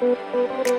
Música